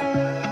Música